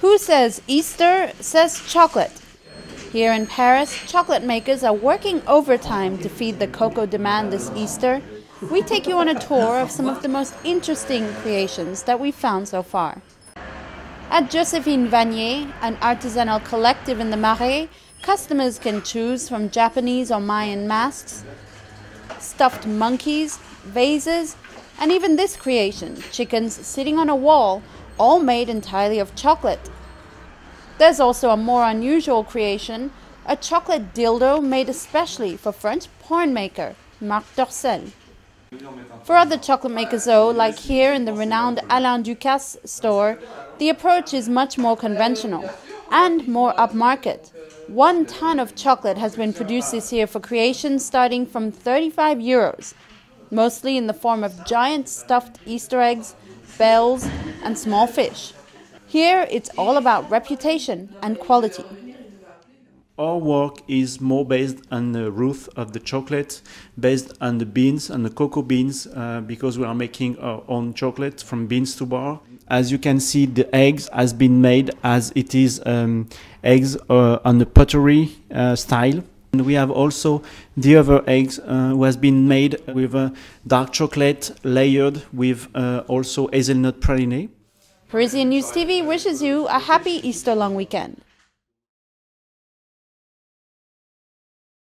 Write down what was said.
Who says Easter says chocolate. Here in Paris, chocolate makers are working overtime to feed the cocoa demand this Easter. We take you on a tour of some of the most interesting creations that we've found so far. At Josephine Vannier, an artisanal collective in the Marais, customers can choose from Japanese or Mayan masks, stuffed monkeys, vases, and even this creation, chickens sitting on a wall all made entirely of chocolate. There's also a more unusual creation, a chocolate dildo made especially for French porn maker Marc Dorcel. For other chocolate makers, though, like here in the renowned Alain Ducasse store, the approach is much more conventional and more upmarket. One ton of chocolate has been produced this year for creations starting from 35 euros, mostly in the form of giant stuffed Easter eggs, bells, and small fish. Here, it's all about reputation and quality. Our work is more based on the root of the chocolate, based on the beans and the cocoa beans, uh, because we are making our own chocolate from beans to bar. As you can see, the eggs has been made as it is um, eggs uh, on the pottery uh, style. And we have also the other eggs uh, who has been made with a dark chocolate layered with uh, also hazelnut praline. Parisian News TV wishes you a happy Easter long weekend.